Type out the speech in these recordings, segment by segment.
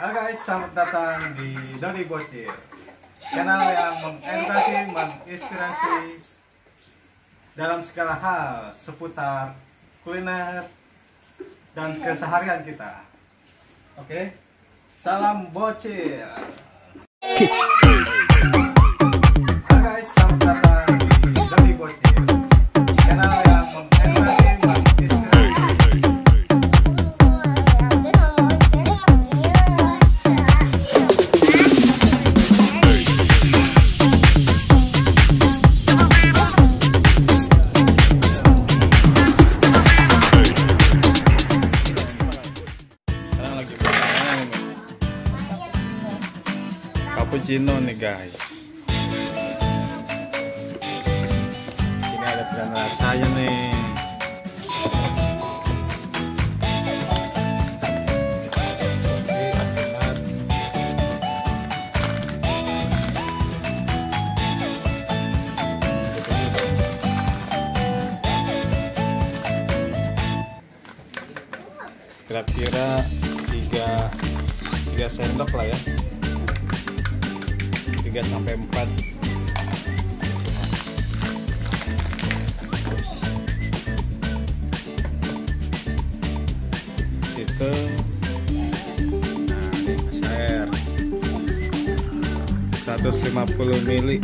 Halo guys, selamat datang di Dodi Bocil Channel yang mengedukasi, menginspirasi Dalam segala hal seputar kuliner dan keseharian kita. Oke, salam bocil Cappuccino nih guys Ini ada pilihan rasanya nih. Kira-kira 3 3 sendok lah ya 3 sampai 4 itu. Nah ini es air 150 mili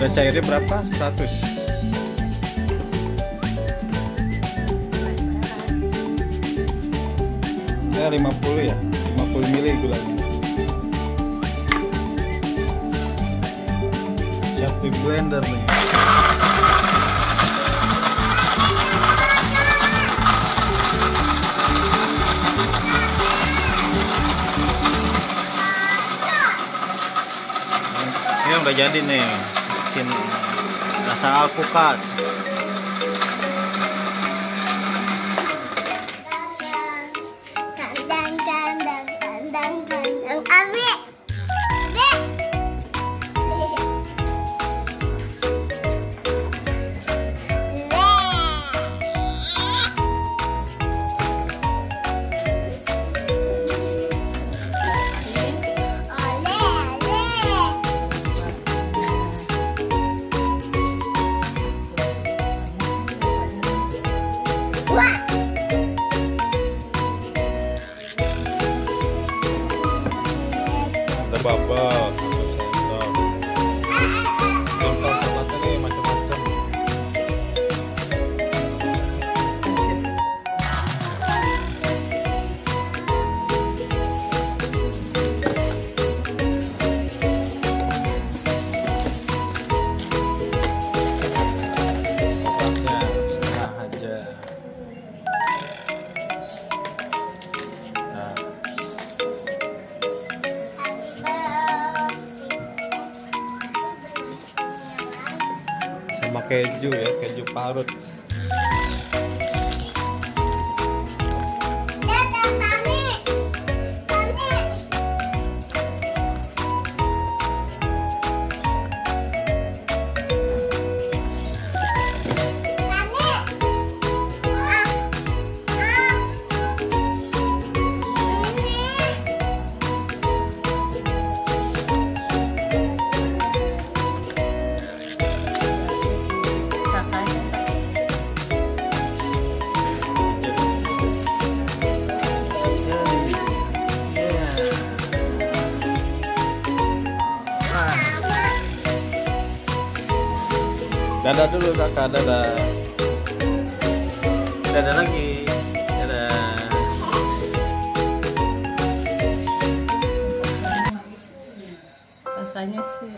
gula cairnya berapa? 100 ya 50 ya. 50 mili gulanya siap di blender nih. Ini udah jadi nih bikin rasa alpukat What? Sama keju ya keju parut dadah dulu kakak. Dadah. Dadah lagi. Dadah. Rasanya sih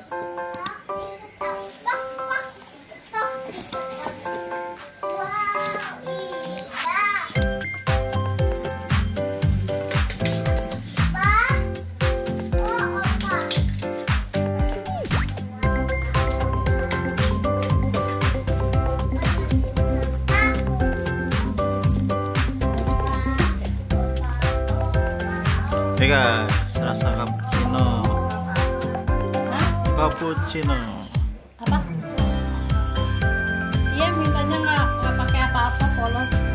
deh guys rasa cappuccino. Hah? cappuccino. Apa? Iya mintanya nggak nggak pakai apa-apa polos.